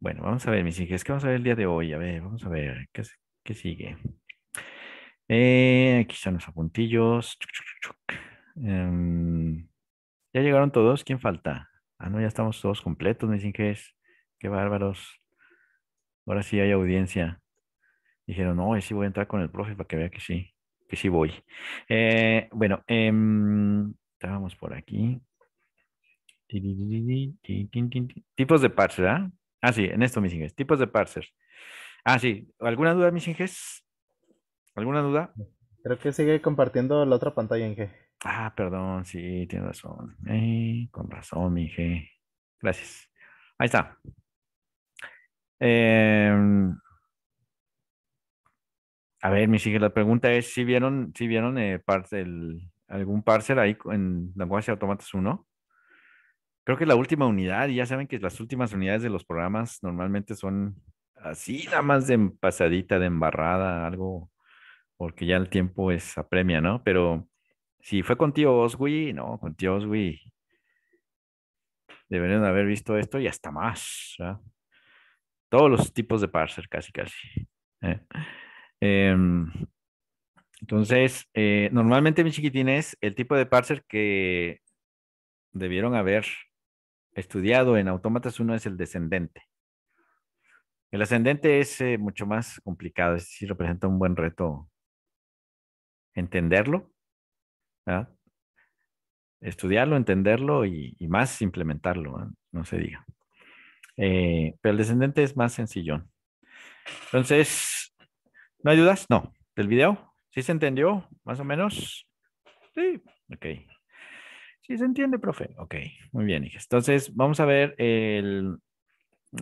Bueno, vamos a ver, mis hijas, ¿qué vamos a ver el día de hoy? A ver, vamos a ver, ¿qué, qué sigue? Eh, aquí están los apuntillos. Em, ¿ya llegaron todos? ¿Quién falta? Ah, no, ya estamos todos completos, mis hijas. Qué bárbaros. Ahora sí hay audiencia. Dijeron, no, sí voy a entrar con el profe para que vea que sí, que sí voy. Eh, bueno, em, estábamos por aquí. Tipos de parser, ¿ah? Ah, sí, en esto, mis inges. Tipos de parser. Ah, sí. ¿Alguna duda, mis inges? ¿Alguna duda? Creo que sigue compartiendo la otra pantalla, Inge. Ah, perdón, sí, tienes razón. Eh, con razón, mi Inge. Gracias. Ahí está. Em, a ver, mis hijas, la pregunta es si vieron, si vieron eh, algún parser ahí en lenguaje de autómatas 1. Creo que la última unidad, y ya saben que las últimas unidades de los programas normalmente son así, nada más de pasadita, de embarrada, algo, porque ya el tiempo es apremia, ¿no? Pero si fue con tío Oswi, no, con tío Oswi deberían haber visto esto y hasta más. Todos los tipos de parser, casi, casi. ¿eh? Em, entonces, eh, normalmente, mis chiquitines, el tipo de parser que debieron haber estudiado en Autómatas 1 es el descendente. El ascendente es eh, mucho más complicado, es decir, representa un buen reto entenderlo, estudiarlo, entenderlo y, más implementarlo, ¿verdad? no se diga. Eh, pero el descendente es más sencillón. Entonces, ¿no hay dudas? No. ¿Del video? ¿Sí se entendió? ¿Más o menos? Sí, ok. Sí se entiende, profe. Ok, muy bien, hijas. Entonces, vamos a ver el,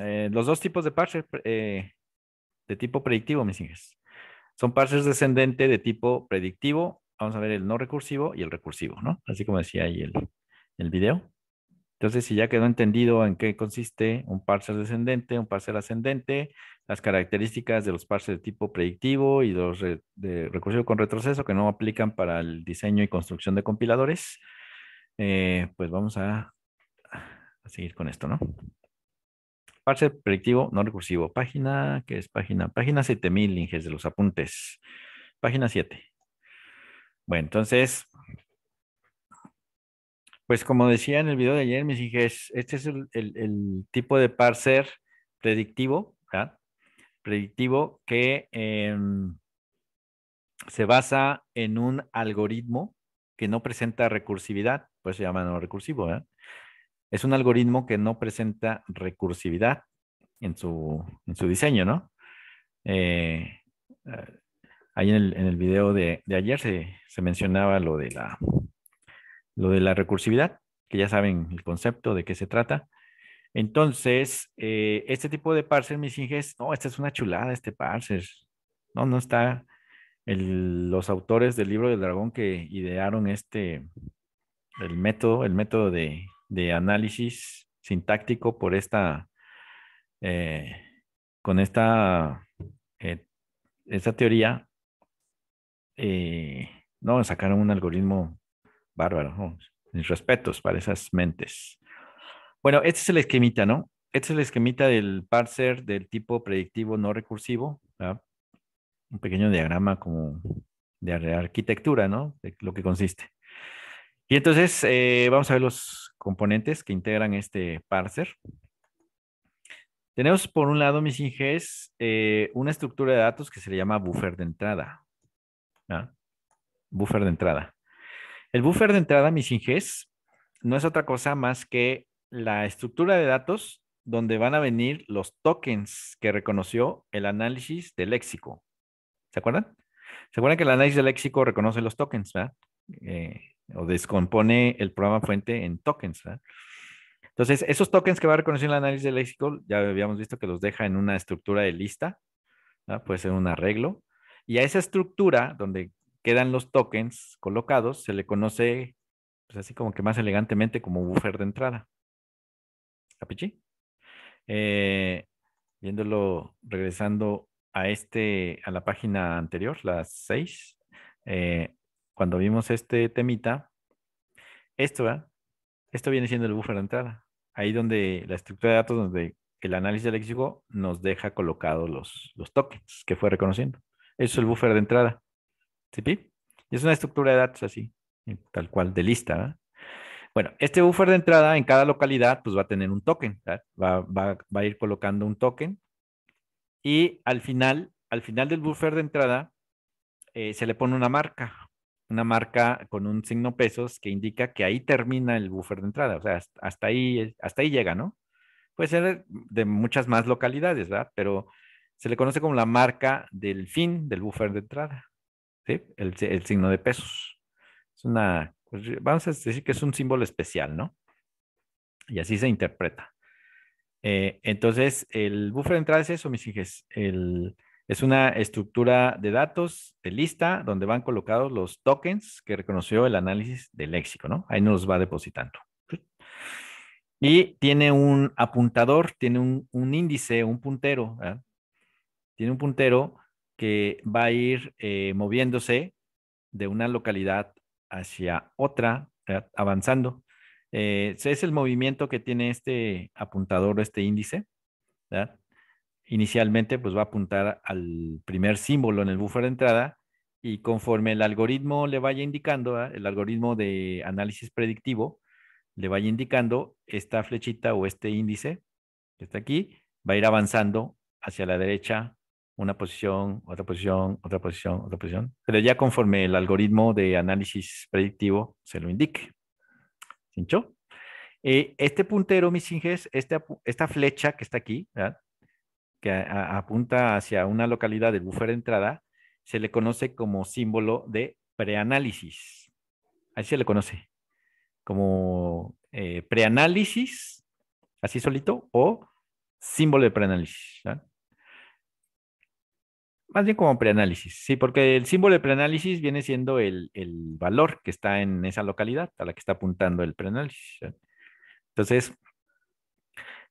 eh, los dos tipos de parser eh, de tipo predictivo, mis hijas. Son parsers descendente de tipo predictivo. Vamos a ver el no recursivo y el recursivo, ¿no? Así como decía ahí el, el video. Entonces, si ya quedó entendido en qué consiste un parser descendente, un parser ascendente, las características de los parsers de tipo predictivo y los de recursivo con retroceso que no aplican para el diseño y construcción de compiladores, eh, pues vamos a, a seguir con esto, ¿no? Parser predictivo no recursivo. Página, ¿qué es página? Página 7000, Inges, de los apuntes. Página 7. Bueno, entonces, pues como decía en el video de ayer, mis Inges, este es el, el- tipo de parser predictivo, ¿verdad? Predictivo que em, se basa en un algoritmo que no presenta recursividad, se llama no recursivo, ¿verdad? Es un algoritmo que no presenta recursividad en su, en su diseño, ¿no? Eh, eh, ahí en el, en el video de, de ayer se, se mencionaba lo de la, lo de la recursividad, que ya saben el concepto de qué se trata. Entonces, eh, este tipo de parser, mis hijas, no, esta es una chulada, este parser. No, no está los autores del libro del dragón que idearon este, el método, el método de, análisis sintáctico por esta, eh, con esta, eh, esta teoría, eh, no, sacaron un algoritmo bárbaro, ¿no? Mis respetos para esas mentes. Bueno, este es el esquemita, ¿no? Este es el esquemita del parser del tipo predictivo no recursivo. Un pequeño diagrama como de ar- arquitectura, ¿no? De lo que consiste. Y entonces eh, vamos a ver los componentes que integran este parser. Tenemos por un lado, mis inges, eh, una estructura de datos que se le llama buffer de entrada. ¿ah? Buffer de entrada. El buffer de entrada, mis inges, no es otra cosa más que la estructura de datos donde van a venir los tokens que reconoció el análisis del léxico. ¿Se acuerdan? ¿Se acuerdan que el análisis del léxico reconoce los tokens, ¿verdad? Eh, o descompone el programa fuente en tokens. Entonces, esos tokens que va a reconocer el análisis del léxico, ya habíamos visto que los deja en una estructura de lista, puede ser un arreglo, y a esa estructura donde quedan los tokens colocados, se le conoce, pues así como que más elegantemente, como buffer de entrada. ¿Capichi? Eh, viéndolo, regresando a este, a la página anterior, la 6, eh, cuando vimos este temita, esto. Esto viene siendo el buffer de entrada. Ahí donde la estructura de datos donde el análisis del léxico nos deja colocados los, los tokens que fue reconociendo. Eso es el buffer de entrada. ¿Sí? Y es una estructura de datos así, tal cual, de lista. Bueno, este buffer de entrada en cada localidad pues va a tener un token, va, va, a ir colocando un token y al final, al final del buffer de entrada eh, se le pone una marca, una marca con un signo pesos que indica que ahí termina el buffer de entrada, o sea, hasta ahí, hasta ahí llega, ¿no? Puede ser de muchas más localidades, ¿verdad? Pero se le conoce como la marca del fin del buffer de entrada, ¿sí? El, el signo de pesos. Es una, pues, vamos a decir que es un símbolo especial, ¿no? Y así se interpreta. Eh, entonces, el buffer de entrada es eso, mis hijos. Es una estructura de datos de lista donde van colocados los tokens que reconoció el análisis del léxico, ¿no? Ahí nos va depositando. Y tiene un apuntador, tiene un, índice, un puntero. Tiene un puntero que va a ir eh, moviéndose de una localidad hacia otra, avanzando. Eh, es el movimiento que tiene este apuntador, este índice. Inicialmente, pues va a apuntar al primer símbolo en el buffer de entrada y conforme el algoritmo le vaya indicando, el algoritmo de análisis predictivo, le vaya indicando esta flechita o este índice que está aquí, va a ir avanzando hacia la derecha una posición, otra posición, otra posición, otra posición, pero ya conforme el algoritmo de análisis predictivo se lo indique. ¿Sincho? Eh, este puntero, mis inges, este, esta flecha que está aquí, que apunta hacia una localidad del buffer de entrada, se le conoce como símbolo de preanálisis. Así se le conoce. Como eh, preanálisis, así solito, o símbolo de preanálisis. Más bien como preanálisis, sí, porque el símbolo de preanálisis viene siendo el, valor que está en esa localidad a la que está apuntando el preanálisis. Entonces,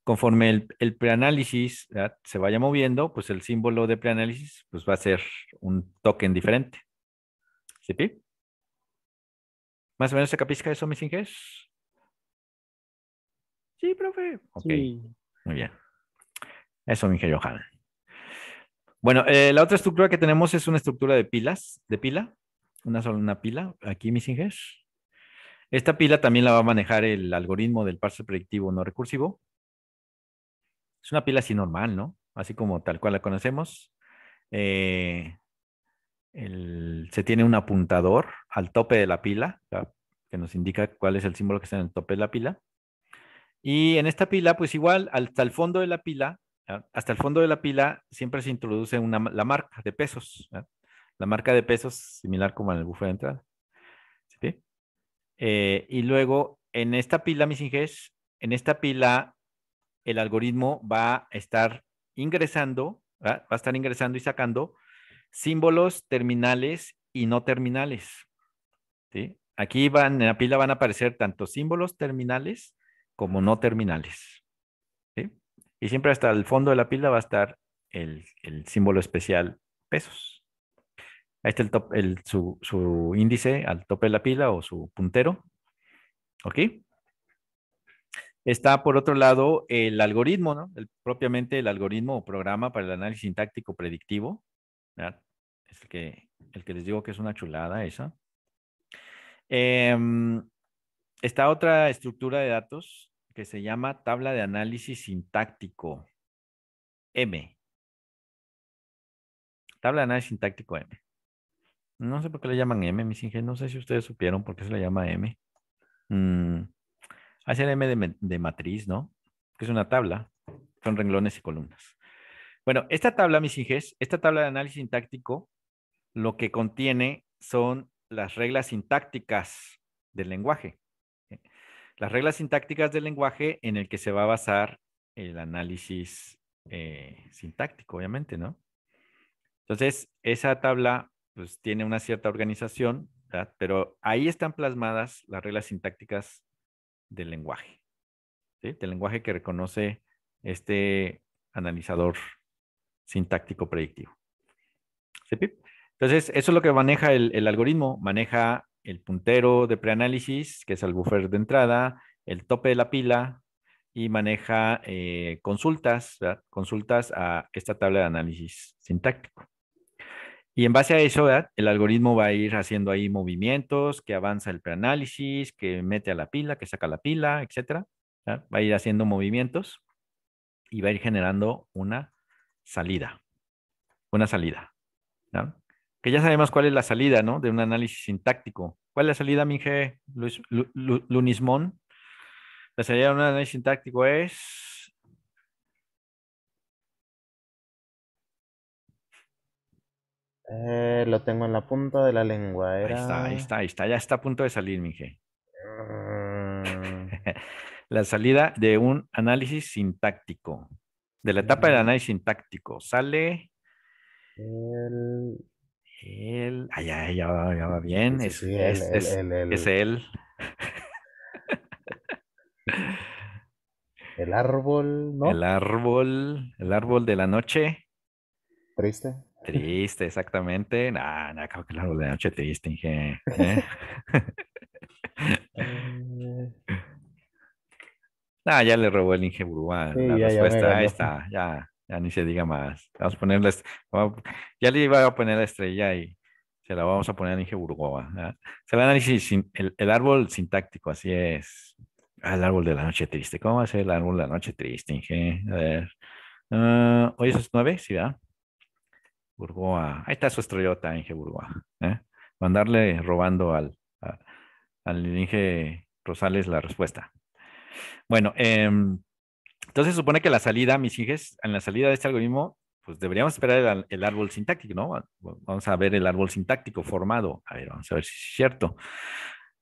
conforme el, preanálisis se vaya moviendo, pues el símbolo de preanálisis pues va a ser un token diferente. ¿Sí? ¿Más o menos se capisca eso, mis inges? Sí, profe. Ok. Muy bien. Eso, mi Johan. Bueno, eh, la otra estructura que tenemos es una estructura de pilas, de pila, una sola una pila, aquí mis inges. Esta pila también la va a manejar el algoritmo del parser predictivo no recursivo. Es una pila así normal, ¿no? Así como tal cual la conocemos. Eh, se tiene un apuntador al tope de la pila, que nos indica cuál es el símbolo que está en el tope de la pila. Y en esta pila, pues igual, hasta el fondo de la pila hasta el fondo de la pila siempre se introduce la marca de pesos. La marca de pesos similar como en el buffer de entrada. Eh, y luego en esta pila, mis inges, en esta pila el algoritmo va a estar ingresando, va a estar ingresando y sacando símbolos terminales y no terminales. Aquí van, en la pila van a aparecer tanto símbolos terminales como no terminales. Y siempre hasta el fondo de la pila va a estar el, símbolo especial pesos. Ahí está el top, el, su, su, índice al tope de la pila o su puntero. ¿Ok? Está por otro lado el algoritmo, ¿no? El, propiamente el algoritmo o programa para el análisis sintáctico predictivo. Es el que, el que les digo que es una chulada esa. Em, está otra estructura de datos que se llama tabla de análisis sintáctico M. Tabla de análisis sintáctico M. No sé por qué le llaman M, mis ingenieros. No sé si ustedes supieron por qué se le llama M. Mm, hace el M de, matriz, ¿no? Que es una tabla. Son renglones y columnas. Bueno, esta tabla, mis ingenieros, esta tabla de análisis sintáctico, lo que contiene son las reglas sintácticas del lenguaje las reglas sintácticas del lenguaje en el que se va a basar el análisis eh, sintáctico, obviamente, ¿no? Entonces, esa tabla pues tiene una cierta organización, ¿verdad? pero ahí están plasmadas las reglas sintácticas del lenguaje. Del lenguaje que reconoce este analizador sintáctico predictivo. ¿Sí, Entonces, eso es lo que maneja el, el algoritmo, maneja el puntero de preanálisis, que es el buffer de entrada, el tope de la pila y maneja eh, consultas, consultas a esta tabla de análisis sintáctico. Y en base a eso, el algoritmo va a ir haciendo ahí movimientos, que avanza el preanálisis, que mete a la pila, que saca la pila, etcétera. Va a ir haciendo movimientos y va a ir generando una salida. Una salida. Que ya sabemos cuál es la salida, ¿no? De un análisis sintáctico. ¿Cuál es la salida, Minge Luis, Lunismón? La salida de un análisis sintáctico es Eh, lo tengo en la punta de la lengua. Ahí está, ahí está, ahí está. Ya está a punto de salir, Mije. Mm. la salida de un análisis sintáctico. De la etapa del análisis sintáctico. Sale. El. El. Ah, ya, ya, va, bien. es, es, es, él. El árbol, ¿no? El árbol. El árbol de la noche. Triste. Triste, exactamente. No, no, creo que el árbol de la noche triste, Inge. Ah, ya le robó el Inge Burúa la respuesta. Ahí está, ya, ya ni se diga más. Vamos a ponerle, ya le iba a poner la estrella y se la vamos a poner al Inge Burgoa. Se va a análisis, el, el, árbol sintáctico, así es. Ah, el árbol de la noche triste. ¿Cómo va a ser el árbol de la noche triste, Inge? A ver. Uh, ¿Hoy es nueve? Sí, ¿verdad? Burgoa. Ahí está su estrellota, Inge Burgoa. ¿eh? Mandarle robando al, al Inge Rosales la respuesta. Bueno, em, entonces supone que la salida, mis hijos, en la salida de este algoritmo, pues deberíamos esperar el, árbol sintáctico, ¿no? Vamos a ver el árbol sintáctico formado. A ver, vamos a ver si es cierto.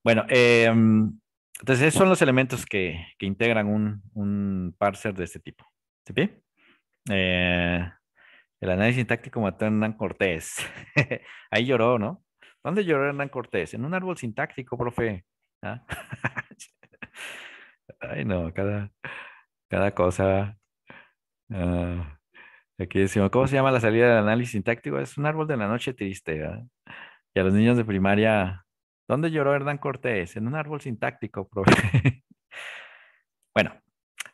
Bueno, em, entonces esos son los elementos que, integran un, un, parser de este tipo. ¿Sí? Eh, el análisis sintáctico mató a Hernán Cortés. Ahí lloró, ¿no? ¿Dónde lloró Hernán Cortés? En un árbol sintáctico, profe. ¿Ah? Ay, no, cada, cada cosa. Ah, aquí decimos, ¿cómo se llama la salida del análisis sintáctico? Es un árbol de la noche triste. Y a los niños de primaria, ¿dónde lloró Hernán Cortés? En un árbol sintáctico, profe. bueno,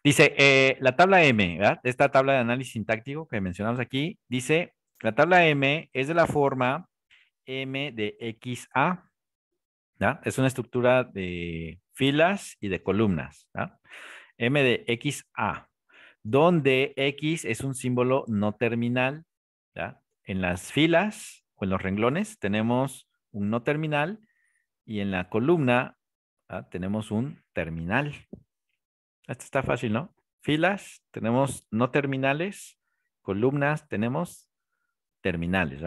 dice, eh, la tabla M, ¿verdad? Esta tabla de análisis sintáctico que mencionamos aquí, dice, la tabla M es de la forma M de XA. Es una estructura de filas y de columnas. M de XA, donde X es un símbolo no terminal. En las filas o en los renglones tenemos un no terminal y en la columna tenemos un terminal. Esto está fácil, ¿no? Filas tenemos no terminales, columnas tenemos terminales.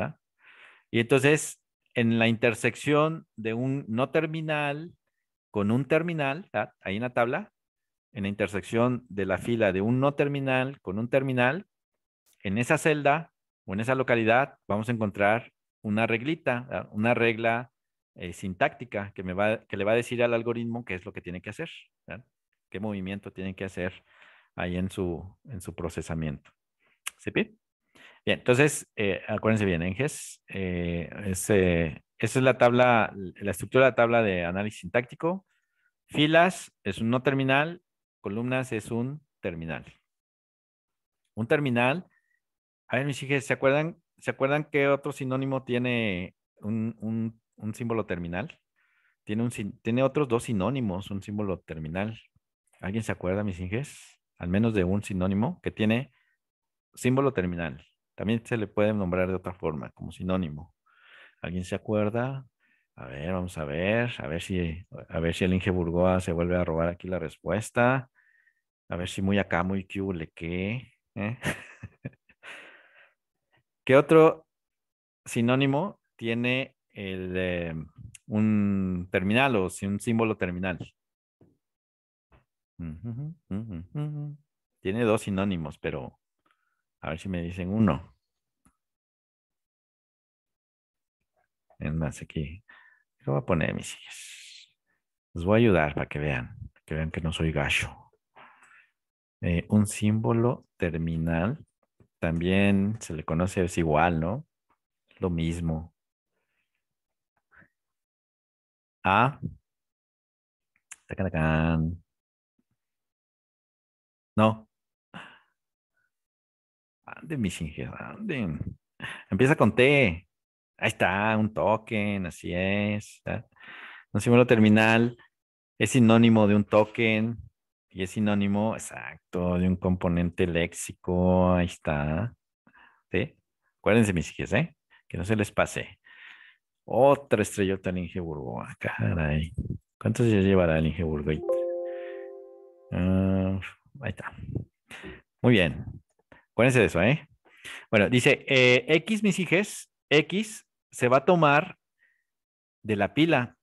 Y entonces, en la intersección de un no terminal con un terminal, ahí en la tabla, en la intersección de la fila de un no terminal con un terminal, en esa celda o en esa localidad vamos a encontrar una reglita, una regla eh, sintáctica que, me va, que le va a decir al algoritmo qué es lo que tiene que hacer, qué movimiento tiene que hacer ahí en su, en su procesamiento. ¿Sí? Bien, entonces, eh, acuérdense bien, Enges, eh, ese, esa es la tabla, la estructura de la tabla de análisis sintáctico. Filas es un no terminal, columnas es un terminal. Un terminal, a ver mis hijas, ¿se acuerdan, ¿se acuerdan qué otro sinónimo tiene un, símbolo terminal? Tiene, un, tiene otros dos sinónimos, un símbolo terminal. ¿Alguien se acuerda, mis hijas? Al menos de un sinónimo que tiene símbolo terminal. También se le puede nombrar de otra forma, como sinónimo. ¿Alguien se acuerda? A ver, vamos a ver, a ver si, a ver si el Inge Burgoa se vuelve a robar aquí la respuesta. A ver si muy acá, muy le qué. ¿eh? ¿Qué otro sinónimo tiene el, un terminal o un símbolo terminal? Tiene dos sinónimos, pero a ver si me dicen uno. Es más, aquí lo voy a poner, mis hijas. Les voy a ayudar para que vean, que vean que no soy gacho. Eh, un símbolo terminal también se le conoce, es igual, ¿no? Lo mismo. A. No. Ande, mis ingenieros, ande. Empieza con T. Ahí está, un token, así es. Un símbolo terminal es sinónimo de un token y es sinónimo, exacto, de un componente léxico. Ahí está. ¿Sí? Acuérdense, mis hijos, ¿eh? Que no se les pase. Otra estrellota en Ingeburgo. Ah, caray. ¿Cuántos días llevará el Ingeburgo? Uh, ahí está. Muy bien. Acuérdense de eso, ¿eh? Bueno, dice, eh, X, mis hijos, X se va a tomar de la pila.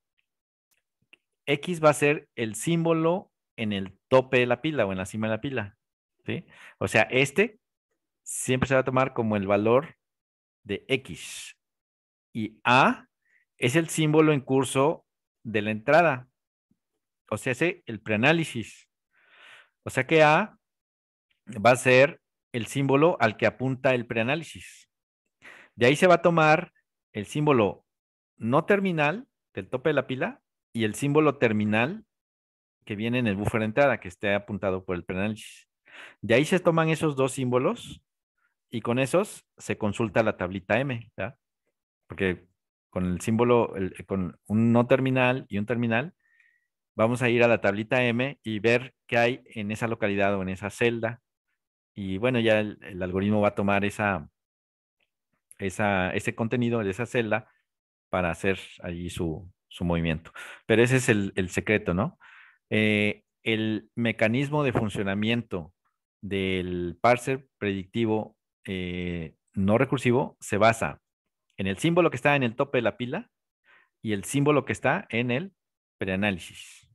X va a ser el símbolo en el tope de la pila o en la cima de la pila. ¿sí? O sea, este siempre se va a tomar como el valor de X. Y A es el símbolo en curso de la entrada. O sea, es el preanálisis. O sea que A va a ser el símbolo al que apunta el preanálisis. De ahí se va a tomar el símbolo no terminal del tope de la pila y el símbolo terminal que viene en el buffer de entrada, que esté apuntado por el preanálisis. De ahí se toman esos dos símbolos y con esos se consulta la tablita M, ¿verdad? Porque con el símbolo, con un no terminal y un terminal, vamos a ir a la tablita M y ver qué hay en esa localidad o en esa celda. Y bueno, ya el, algoritmo va a tomar esa, esa, ese contenido de esa celda para hacer allí su, su movimiento. Pero ese es el, secreto, ¿no? Eh, el mecanismo de funcionamiento del parser predictivo eh, no recursivo se basa en el símbolo que está en el tope de la pila y el símbolo que está en el preanálisis.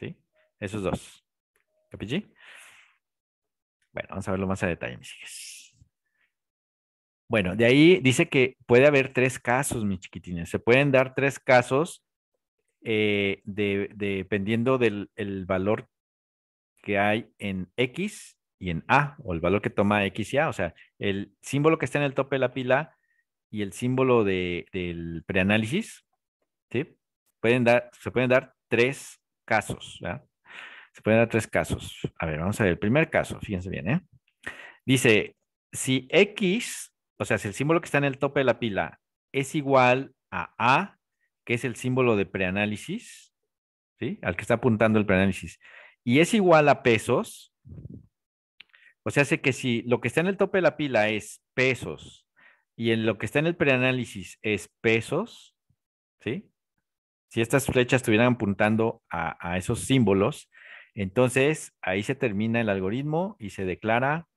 ¿Sí? Esos dos. ¿Capichi? Bueno, vamos a verlo más a detalle, mis hijas. Bueno, de ahí dice que puede haber tres casos, mis chiquitines. Se pueden dar tres casos eh, dependiendo del valor que hay en X y en A, o el valor que toma X y A. O sea, el símbolo que está en el tope de la pila y el símbolo del preanálisis, ¿sí? Pueden dar, se pueden dar tres casos, ¿verdad? Se pueden dar tres casos. A ver, vamos a ver el primer caso, fíjense bien, ¿eh? Dice, si X, o sea, si el símbolo que está en el tope de la pila es igual a A, que es el símbolo de preanálisis, ¿sí? Al que está apuntando el preanálisis, y es igual a pesos, o sea, hace que si lo que está en el tope de la pila es pesos y en lo que está en el preanálisis es pesos, ¿sí? Si estas flechas estuvieran apuntando a, esos símbolos, entonces ahí se termina el algoritmo y se declara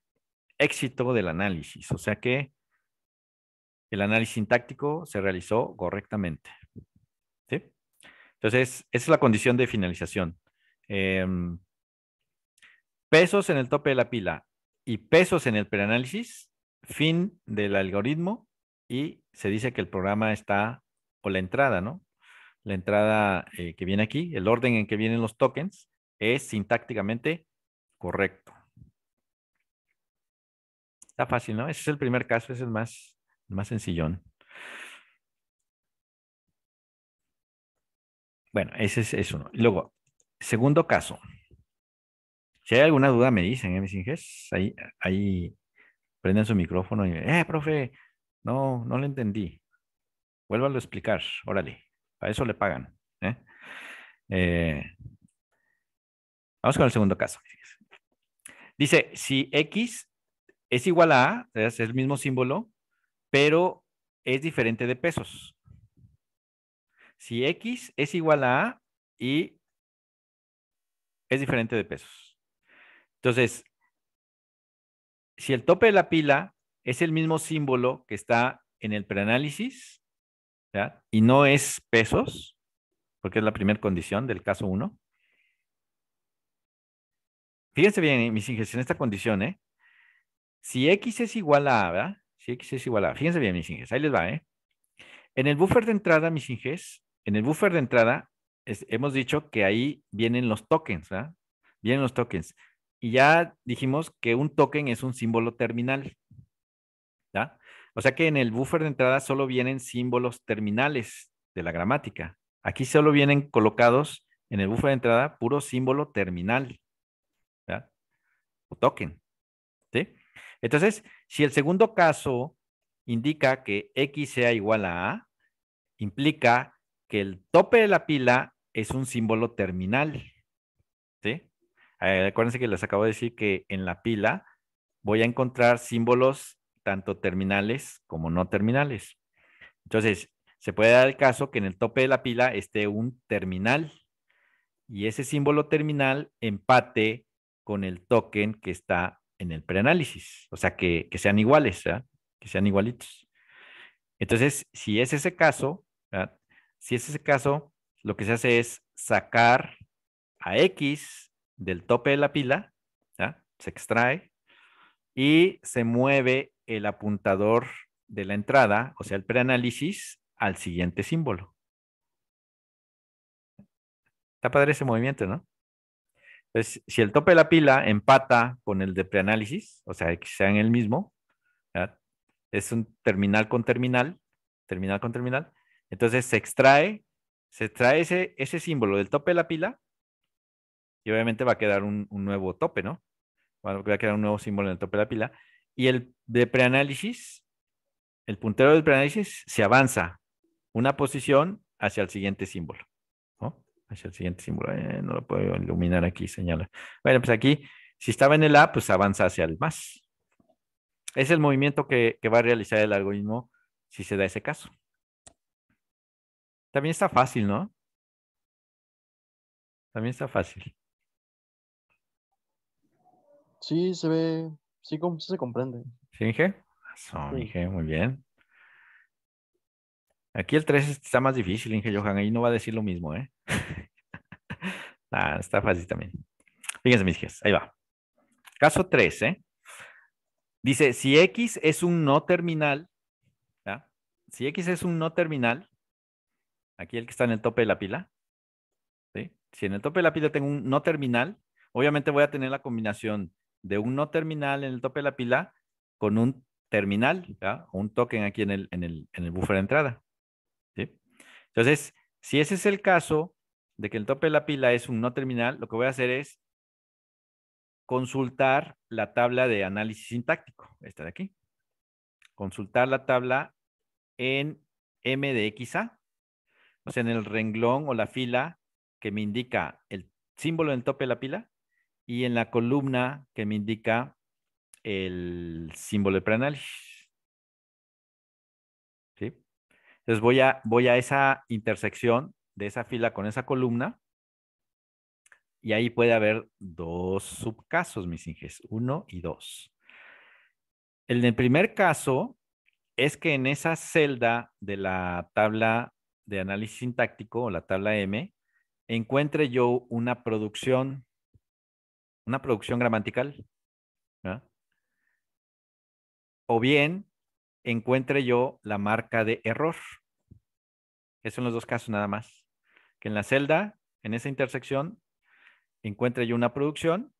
éxito del análisis. O sea que el análisis sintáctico se realizó correctamente. ¿Sí? Entonces, esa es la condición de finalización. Em, pesos en el tope de la pila y pesos en el preanálisis fin del algoritmo y se dice que el programa está, o la entrada, ¿no? La entrada eh, que viene aquí, el orden en que vienen los tokens, es sintácticamente correcto. Está fácil, ¿no? Ese es el primer caso, es el más, más sencillón. Bueno, ese es, uno. Luego, segundo caso. Si hay alguna duda, me dicen, ¿eh, mis inges? Ahí, ahí prenden su micrófono y, eh, profe, no, no lo entendí. Vuélvalo a explicar, órale, a eso le pagan. ¿eh? Eh, vamos con el segundo caso. Dice, si X es igual a A, es el mismo símbolo, pero es diferente de pesos. Si X es igual a A y es diferente de pesos. Entonces, si el tope de la pila es el mismo símbolo que está en el preanálisis, y no es pesos, porque es la primera condición del caso 1. Fíjense bien, mis ingenieros, en esta condición, ¿eh? Si X es igual a A, ¿verdad? Si X es igual a A, fíjense bien, mis ingenieros, ahí les va, ¿eh? En el buffer de entrada, mis ingenieros, en el buffer de entrada, hemos dicho que ahí vienen los tokens, ¿verdad? Vienen los tokens. Y ya dijimos que un token es un símbolo terminal. O sea que en el buffer de entrada solo vienen símbolos terminales de la gramática. Aquí solo vienen colocados en el buffer de entrada puro símbolo terminal. o token. ¿sí? Entonces, si el segundo caso indica que X sea igual a A, implica que el tope de la pila es un símbolo terminal. ¿sí? Eh, acuérdense que les acabo de decir que en la pila voy a encontrar símbolos tanto terminales como no terminales. Entonces, se puede dar el caso que en el tope de la pila esté un terminal y ese símbolo terminal empate con el token que está en el preanálisis, o sea, que, sean iguales, que sean igualitos. Entonces, si es ese caso, si es ese caso, lo que se hace es sacar a X del tope de la pila, se extrae y se mueve el apuntador de la entrada, o sea, el preanálisis, al siguiente símbolo. Está padre ese movimiento, ¿no? Entonces, si el tope de la pila empata con el de preanálisis, o sea, que sean el mismo, es un terminal con terminal, terminal con terminal, entonces se extrae, se extrae ese, ese símbolo del tope de la pila y obviamente va a quedar un, un nuevo tope, ¿no? Va a quedar un nuevo símbolo en el tope de la pila. Y el de preanálisis, el puntero del preanálisis se avanza una posición hacia el siguiente símbolo. Hacia el siguiente símbolo. Eh, no lo puedo iluminar aquí, señala. Bueno, pues aquí, si estaba en el A, pues avanza hacia el más. Es el movimiento que va a realizar el algoritmo si se da ese caso. También está fácil, ¿no? También está fácil. Sí, se ve, sí, se comprende. ¿Sí, Inge? Eso, Inge, muy bien. Aquí el 3 está más difícil, Inge Johan, ahí no va a decir lo mismo, ¿eh? ah, está fácil también. Fíjense, mis hijas, ahí va. Caso 3, ¿eh? Dice, si X es un no terminal, ¿ya? si X es un no terminal, aquí el que está en el tope de la pila, ¿sí? si en el tope de la pila tengo un no terminal, obviamente voy a tener la combinación de un no terminal en el tope de la pila con un terminal, o un token aquí en el, en el, en el buffer de entrada. Entonces, si ese es el caso de que el tope de la pila es un no terminal, lo que voy a hacer es consultar la tabla de análisis sintáctico, esta de aquí. Consultar la tabla en M de XA, o sea, en el renglón o la fila que me indica el símbolo en el tope de la pila y en la columna que me indica el símbolo de preanálisis. ¿Sí? Entonces voy a, voy a esa intersección de esa fila con esa columna y ahí puede haber dos subcasos, mis inges, uno y dos. En el primer caso es que en esa celda de la tabla de análisis sintáctico o la tabla M, encuentre yo una producción una producción gramatical. O bien encuentre yo la marca de error. Esos son los dos casos nada más. Que en la celda, en esa intersección, encuentre yo una producción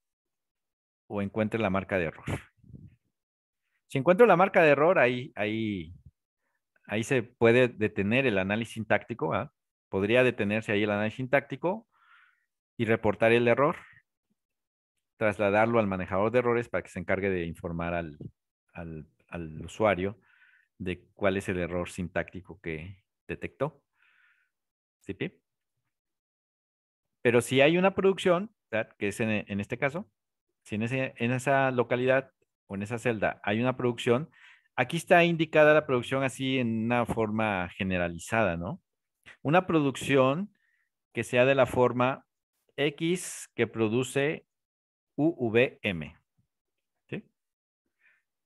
o encuentre la marca de error. Si encuentro la marca de error, ahí, ahí, ahí se puede detener el análisis sintáctico. Podría detenerse ahí el análisis sintáctico y reportar el error trasladarlo al manejador de errores para que se encargue de informar al, usuario de cuál es el error sintáctico que detectó. ¿Sí? Pero si hay una producción, que es en, este caso, si en, en esa localidad o en esa celda hay una producción, aquí está indicada la producción así en una forma generalizada, ¿no? Una producción que sea de la forma X que produce UVM. ¿sí?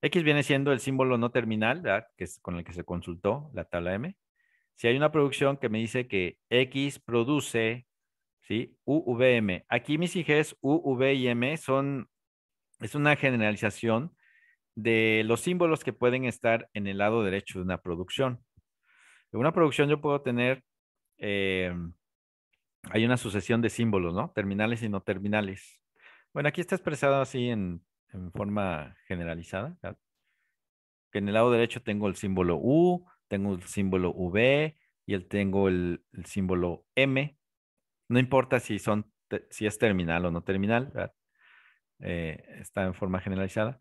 X viene siendo el símbolo no terminal, que es con el que se consultó la tabla M. Si hay una producción que me dice que X produce ¿sí? UVM. Aquí mis IGs U, V y M son, es una generalización de los símbolos que pueden estar en el lado derecho de una producción. En una producción yo puedo tener, eh, hay una sucesión de símbolos, ¿no? Terminales y no terminales. Bueno, aquí está expresado así en, forma generalizada. Que en el lado derecho tengo el símbolo U, tengo el símbolo V y el, tengo el, símbolo M. No importa si, son, si es terminal o no terminal. eh, está en forma generalizada.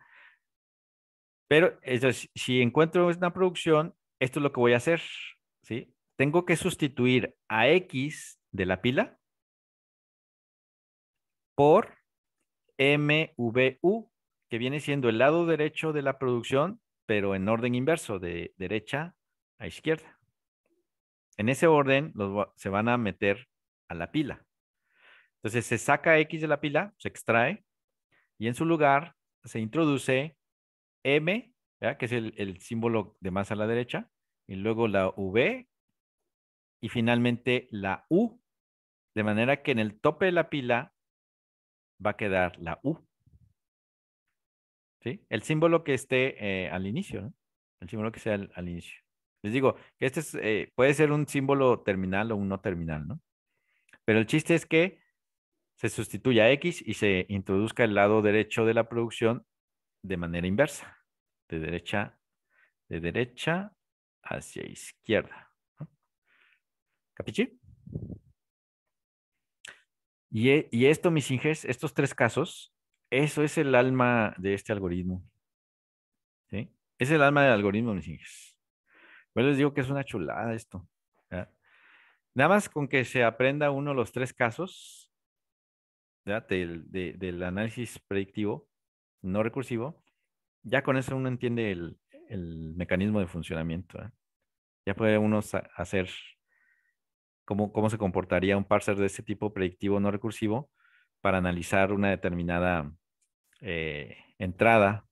Pero entonces, si encuentro una producción, esto es lo que voy a hacer, ¿sí? Tengo que sustituir a X de la pila por MVU, que viene siendo el lado derecho de la producción, pero en orden inverso, de derecha a izquierda. En ese orden se van a meter a la pila. Entonces se saca X de la pila, se extrae, y en su lugar se introduce M, que es el, el, símbolo de más a la derecha, y luego la V, y finalmente la U, de manera que en el tope de la pila va a quedar la U. ¿Sí? El símbolo que esté eh, al inicio, ¿no? El símbolo que sea al, inicio. Les digo que este es, eh, puede ser un símbolo terminal o un no terminal, ¿no? Pero el chiste es que se sustituya X y se introduzca el lado derecho de la producción de manera inversa, de derecha, de derecha hacia izquierda. ¿Capichi? Y, e, y, esto, mis inges, estos tres casos, eso es el alma de este algoritmo. Es el alma del algoritmo, mis inges. Yo les digo que es una chulada esto. Nada más con que se aprenda uno los tres casos del, del, análisis predictivo, no recursivo, ya con eso uno entiende el, el mecanismo de funcionamiento. Ya puede uno hacer cómo, cómo se comportaría un parser de ese tipo predictivo no recursivo para analizar una determinada eh, entrada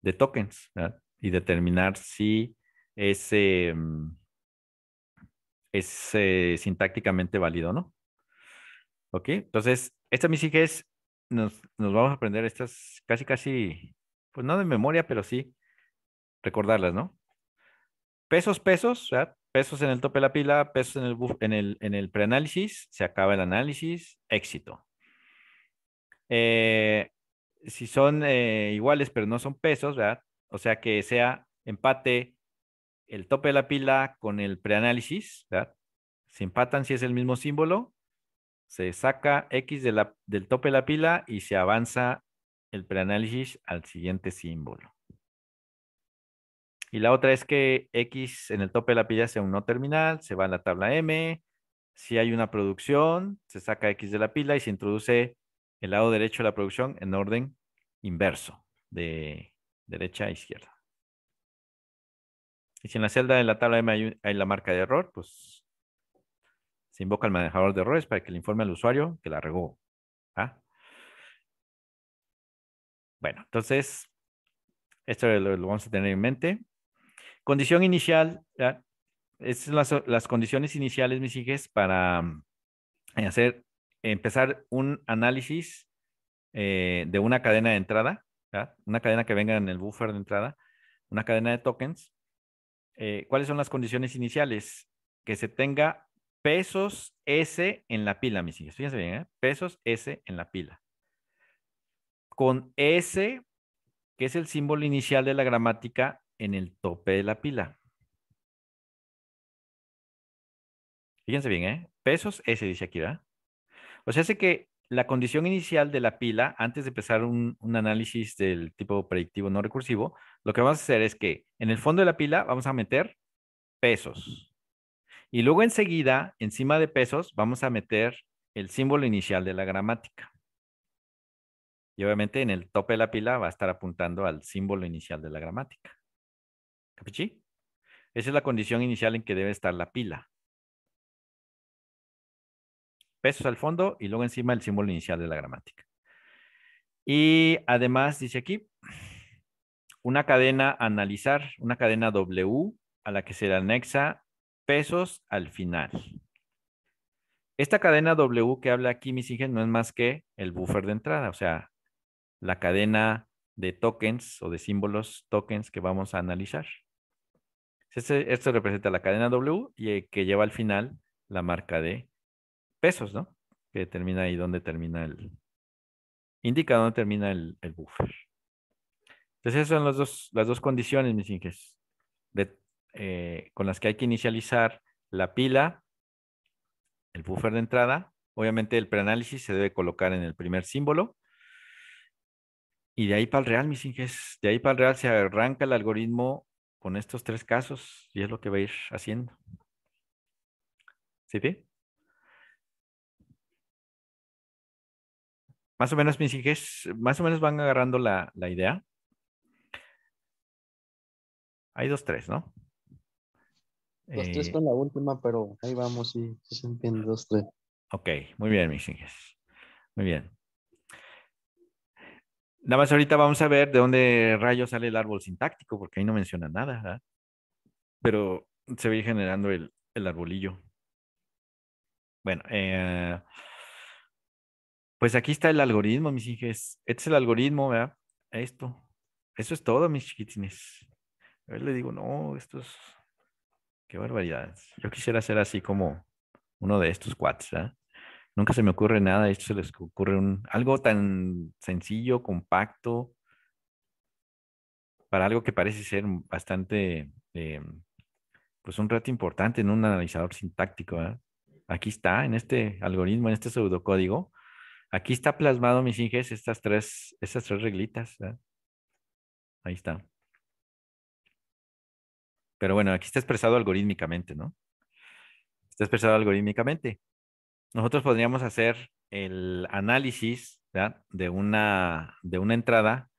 de tokens y determinar si ese mm, es sintácticamente válido, ¿no? Ok, entonces, esta mis es, nos, nos vamos a aprender estas casi, casi, pues no de memoria, pero sí recordarlas, ¿no? Pesos, pesos, pesos en el tope de la pila, pesos en el, en el, preanálisis, se acaba el análisis, éxito. Eh, si son eh, iguales pero no son pesos, ¿verdad? O sea que sea empate el tope de la pila con el preanálisis, ¿verdad? Se empatan si es el mismo símbolo, se saca X del tope de la pila y se avanza el preanálisis al siguiente símbolo. Y la otra es que X en el tope de la pila sea un no terminal, se va a la tabla M. Si hay una producción, se saca X de la pila y se introduce el lado derecho de la producción en orden inverso, de derecha a izquierda. Y si en la celda de la tabla M hay, la marca de error, pues se invoca el manejador de errores para que le informe al usuario que la regó. ¿ah? Bueno, entonces, esto lo, vamos a tener en mente. Condición inicial, estas son las, condiciones iniciales, mis hijas, para mm, hacer, empezar un análisis eh, de una cadena de entrada, una cadena que venga en el buffer de entrada, una cadena de tokens, eh, ¿cuáles son las condiciones iniciales? Que se tenga pesos S en la pila, mis hijos. Fíjense bien, ¿eh? pesos S en la pila. Con S, que es el símbolo inicial de la gramática, en el tope de la pila. Fíjense bien, ¿eh? Pesos S dice aquí, ¿verdad? O sea, hace que la condición inicial de la pila, antes de empezar un, análisis del tipo predictivo no recursivo, lo que vamos a hacer es que en el fondo de la pila vamos a meter pesos. Y luego enseguida, encima de pesos, vamos a meter el símbolo inicial de la gramática. Y obviamente en el tope de la pila va a estar apuntando al símbolo inicial de la gramática. ¿Capichi? Esa es la condición inicial en que debe estar la pila pesos al fondo y luego encima el símbolo inicial de la gramática. Y además dice aquí, una cadena a analizar, una cadena W a la que se le anexa pesos al final. Esta cadena W que habla aquí, mis hijas, no es más que el buffer de entrada, o sea, la cadena de tokens o de símbolos tokens que vamos a analizar. Este, esto representa la cadena W y eh, que lleva al final la marca de pesos, ¿no? Que determina ahí dónde termina el, indica dónde termina el, buffer. Entonces esas son las dos, las dos condiciones, mis inges, eh, con las que hay que inicializar la pila, el buffer de entrada. Obviamente el preanálisis se debe colocar en el primer símbolo. Y de ahí para el real, mis inges, de ahí para el real se arranca el algoritmo con estos tres casos y es lo que va a ir haciendo. ¿Sí? ve? Más o menos, mis inges, más o menos van agarrando la, la idea. Hay dos, tres, ¿no? Los tres Eh, con la última, pero ahí vamos, sí, sí se entiende, dos, tres. Ok, muy bien, mis inges. Muy bien. Nada más ahorita vamos a ver de dónde rayos sale el árbol sintáctico, porque ahí no menciona nada, ¿verdad? Pero se ir generando el, el arbolillo. Bueno, eh, pues aquí está el algoritmo, mis hijos. Este es el algoritmo, ¿verdad? Esto. Eso es todo, mis chiquitines. A ver, le digo, no, esto es... Qué barbaridad. Yo quisiera ser así como uno de estos cuates, ¿verdad? Nunca se me ocurre nada, esto se les ocurre un, algo tan sencillo, compacto, para algo que parece ser bastante, eh, pues un reto importante en un analizador sintáctico. Aquí está, en este algoritmo, en este pseudocódigo, aquí está plasmado, mis inges, estas tres, estas tres reglitas. Ahí está. Pero bueno, aquí está expresado algorítmicamente, ¿no? Está expresado algorítmicamente nosotros podríamos hacer el análisis de una, de una entrada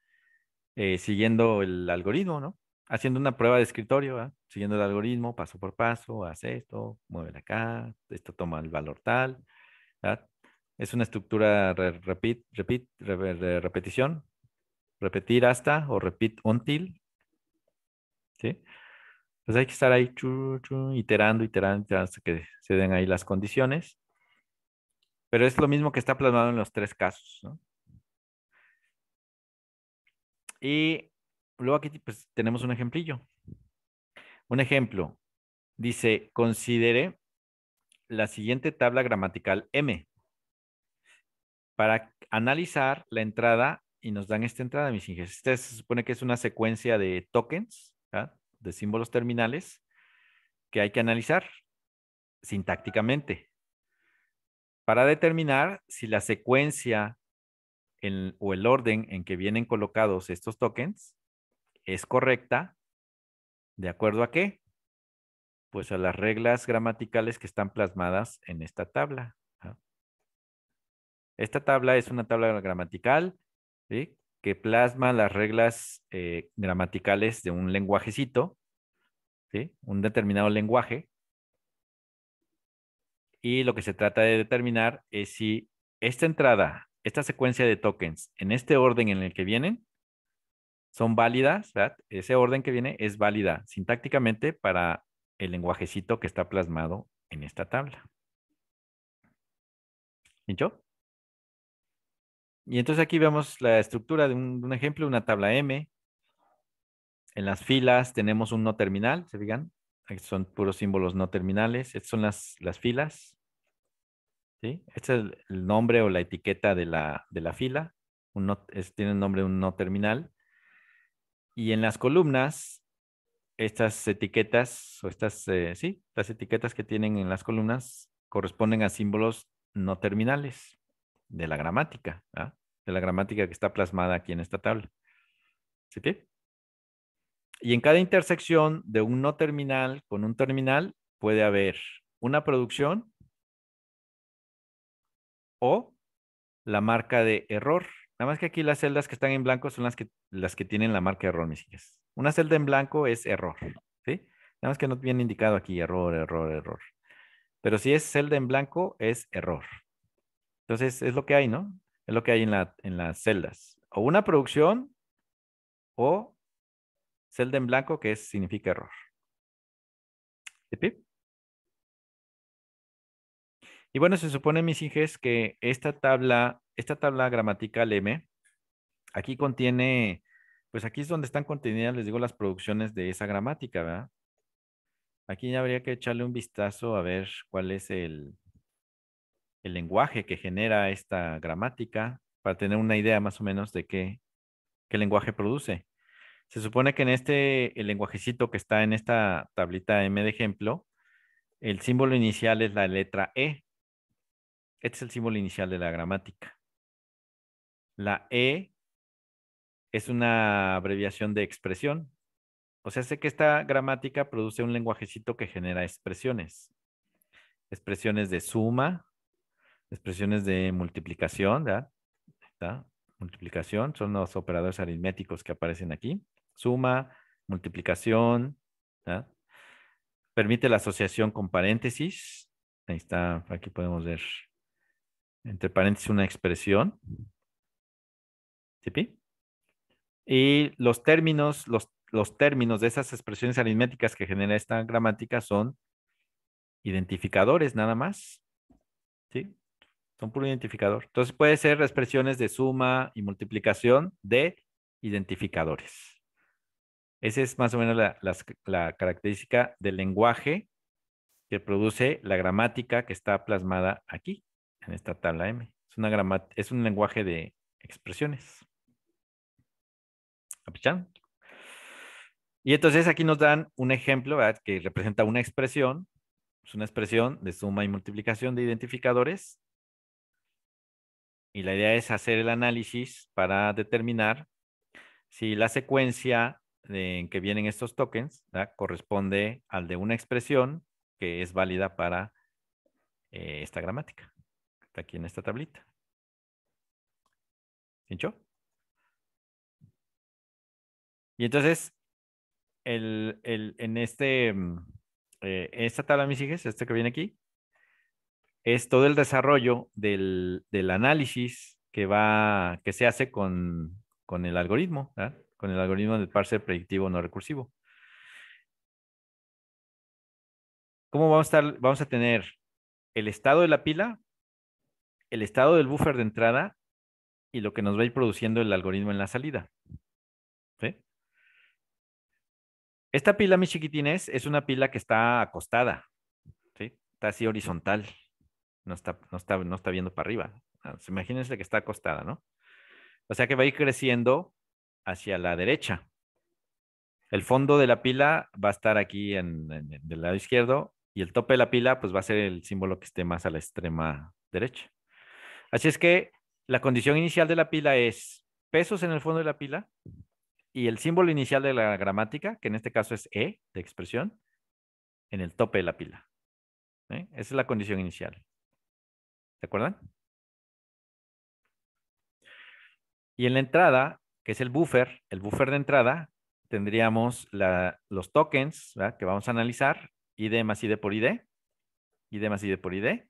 eh, siguiendo el algoritmo, ¿no? Haciendo una prueba de escritorio, ¿verdad? siguiendo el algoritmo paso por paso, hace esto, mueve acá, esto toma el valor tal. Es una estructura re- repetición, repetir hasta o repeat until, ¿sí? Pues hay que estar ahí iterando, iterando, iterando hasta que se den ahí las condiciones. Pero es lo mismo que está plasmado en los tres casos. ¿no? Y luego aquí pues, tenemos un ejemplillo. Un ejemplo. Dice, considere la siguiente tabla gramatical M para analizar la entrada y nos dan esta entrada, mis hijos. Esta se supone que es una secuencia de tokens, de símbolos terminales que hay que analizar sintácticamente para determinar si la secuencia en- o el orden en que vienen colocados estos tokens es correcta, ¿de acuerdo a qué? Pues a las reglas gramaticales que están plasmadas en esta tabla. Esta tabla es una tabla gramatical que plasma las reglas eh, gramaticales de un lenguajecito, un determinado lenguaje, y lo que se trata de determinar es si esta entrada, esta secuencia de tokens, en este orden en el que vienen, son válidas, ¿verdad? Ese orden que viene es válida sintácticamente para el lenguajecito que está plasmado en esta tabla. ¿Dicho? Y entonces aquí vemos la estructura de un, ejemplo, una tabla M. En las filas tenemos un no terminal, ¿se fijan? Son puros símbolos no terminales. Estas son las filas. ¿Sí? Este es el, nombre o la etiqueta de la, de la fila. Tiene el nombre de un no terminal. Y en las columnas, estas etiquetas, o estas, eh, sí, las etiquetas que tienen en las columnas corresponden a símbolos no terminales de la gramática, ¿ah? de la gramática que está plasmada aquí en esta tabla. ¿Sí? Y en cada intersección de un no terminal con un terminal puede haber una producción o la marca de error. Nada más que aquí las celdas que están en blanco son las que, las que tienen la marca de error, mis hijas. Una celda en blanco es error, ¿sí? Nada más que no viene indicado aquí error, error, error. Pero si es celda en blanco, es error. Entonces, es lo que hay, ¿no? Es lo que hay en, la, en las celdas. O una producción o celda en blanco, que significa error. ¿Sí? Y bueno, se supone, mis hijas, que esta tabla, esta tabla gramatical M, aquí contiene, pues aquí es donde están contenidas, les digo, las producciones de esa gramática, ¿verdad? Aquí ya habría que echarle un vistazo a ver cuál es el, el lenguaje que genera esta gramática para tener una idea más o menos de qué, qué lenguaje produce. Se supone que en este, el lenguajecito que está en esta tablita M de ejemplo, el símbolo inicial es la letra E. Este es el símbolo inicial de la gramática. La E es una abreviación de expresión. O sea, sé que esta gramática produce un lenguajecito que genera expresiones. Expresiones de suma, expresiones de multiplicación, ¿verdad? Multiplicación son los operadores aritméticos que aparecen aquí. Suma, multiplicación, ¿verdad? Permite la asociación con paréntesis. Ahí está, aquí podemos ver entre paréntesis una expresión. Y los términos, los, los términos de esas expresiones aritméticas que genera esta gramática son identificadores nada más. ¿Sí? Son puro identificador. Entonces puede ser expresiones de suma y multiplicación de identificadores. Esa es más o menos la, la característica del lenguaje que produce la gramática que está plasmada aquí, en esta tabla M. Es, una grama- es un lenguaje de expresiones. ¿Capichán? Y entonces aquí nos dan un ejemplo que representa una expresión. Es una expresión de suma y multiplicación de identificadores. Y la idea es hacer el análisis para determinar si la secuencia en que vienen estos tokens corresponde al de una expresión que es válida para eh, esta gramática. Aquí en esta tablita. ¿Pinchó? Y entonces, el, el- en este, mm, eh, esta tabla, mis hijas, este que viene aquí, es todo el desarrollo del, del análisis que va, que se hace con, con el algoritmo. Con el algoritmo del parser predictivo no recursivo. ¿Cómo vamos a estar? Vamos a tener el estado de la pila, el estado del buffer de entrada y lo que nos va a ir produciendo el algoritmo en la salida. Esta pila, mis chiquitines, es una pila que está acostada. Está así horizontal. No está, no está, no está viendo para arriba. Ah, Imagínense que está acostada, ¿no? O sea que va a ir creciendo hacia la derecha. El fondo de la pila va a estar aquí en- del lado izquierdo y el tope de la pila pues va a ser el símbolo que esté más a la extrema derecha. Así es que la condición inicial de la pila es pesos en el fondo de la pila y el símbolo inicial de la gramática, que en este caso es E de expresión, en el tope de la pila. ¿eh? Esa es la condición inicial. ¿Se acuerdan? Y en la entrada, que es el buffer, el buffer de entrada, tendríamos los tokens que vamos a analizar, ID más ID por ID, ID más ID por ID,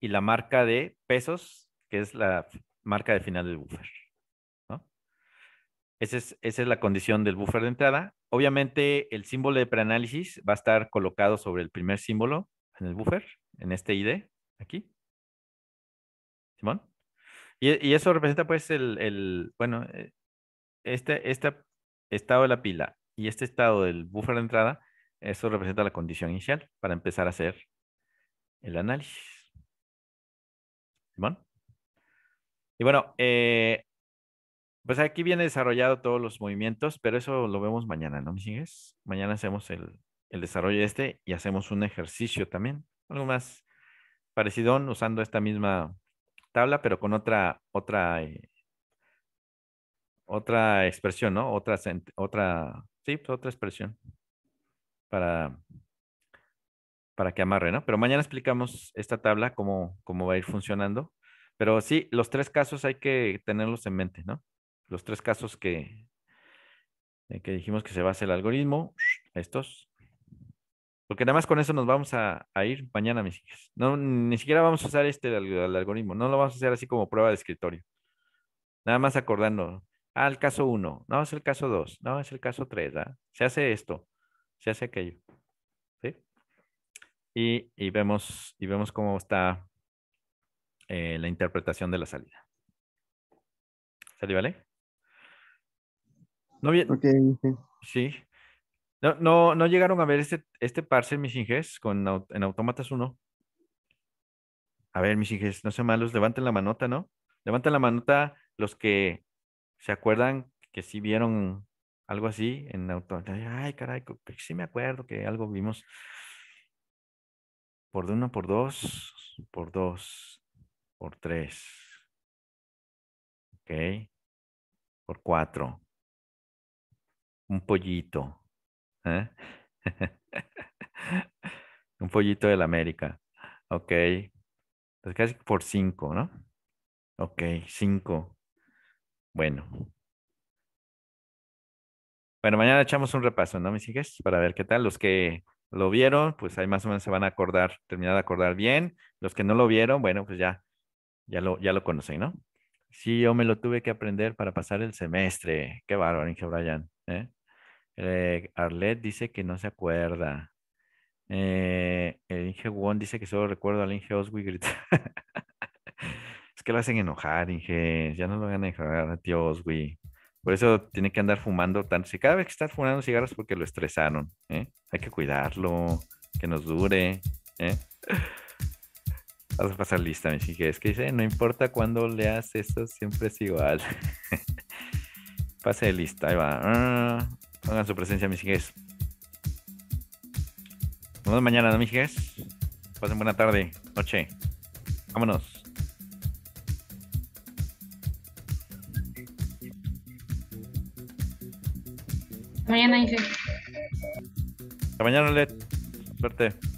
y la marca de pesos, que es la marca de final del buffer. ¿no? Esa es, esa es la condición del buffer de entrada. Obviamente, el símbolo de preanálisis va a estar colocado sobre el primer símbolo en el buffer, en este ID, aquí. ¿Simón? Y, y eso representa pues el, el- bueno, eh, este, este estado de la pila y este estado del buffer de entrada, eso representa la condición inicial para empezar a hacer el análisis. ¿Simón? Y bueno, eh, pues aquí viene desarrollado todos los movimientos, pero eso lo vemos mañana, ¿no, mis hijas? Mañana hacemos el, el desarrollo de este y hacemos un ejercicio también, algo más parecido usando esta misma tabla, pero con otra, otra, eh, otra expresión, ¿no? Otra, otra, sí, pues, otra expresión para, para que amarre, ¿no? Pero mañana explicamos esta tabla, cómo, cómo va a ir funcionando. Pero sí, los tres casos hay que tenerlos en mente, ¿no? Los tres casos que, eh, que dijimos que se basa el algoritmo, estos. Porque nada más con eso nos vamos a, ir mañana, mis hijas. No, ni siquiera vamos a usar este al algoritmo, no lo vamos a hacer así como prueba de escritorio. Nada más acordando. Ah, el caso 1, no, es el caso 2, no, es el caso 3, ¿ah? Se hace esto, se hace aquello. ¿Sí? Y, y vemos, y vemos cómo está eh, la interpretación de la salida. ¿Sale, vale? No, bien, Ok, sí. sí. No, no, no llegaron a ver este, este parser, mis inges, con, en Autómatas 1. A ver, mis inges, no sean malos, levanten la manota, ¿no? Levanten la manota los que se acuerdan que sí vieron algo así en Autómatas. Ay, caray, sí me acuerdo que algo vimos. Por de uno, por dos, por dos, por tres. Ok. Por cuatro. un pollito. ¿eh? un pollito del América. Ok. Pues casi por cinco, ¿no? Ok, cinco. Bueno. Bueno, mañana echamos un repaso, ¿no, mis hijas? Para ver qué tal. Los que lo vieron, pues ahí más o menos se van a acordar, terminar de acordar bien. Los que no lo vieron, bueno, pues ya, ya lo, ya lo conocen, ¿no? Sí, yo me lo tuve que aprender para pasar el semestre. Qué bárbaro, Inge Brian. ¿eh? Eh, Arlet dice que no se acuerda. Eh, el Inge Won dice que solo recuerdo al Inge Oswi gritar. es que lo hacen enojar, Inge. Ya no lo van a enojar, tío Oswi. Por eso tiene que andar fumando tanto. Si cada vez que está fumando cigarros porque lo estresaron. ¿eh? Hay que cuidarlo, que nos dure. ¿eh? Vamos a pasar lista, mis hijas. Es que dice, no importa cuándo leas esto, siempre es igual. Pase de lista, ahí va. Ah, pongan su presencia, mis hijas. Nos vemos mañana, ¿no, mis hijas? Pasen buena tarde, noche. Vámonos. Mañana. Hasta mañana, Let. Suerte.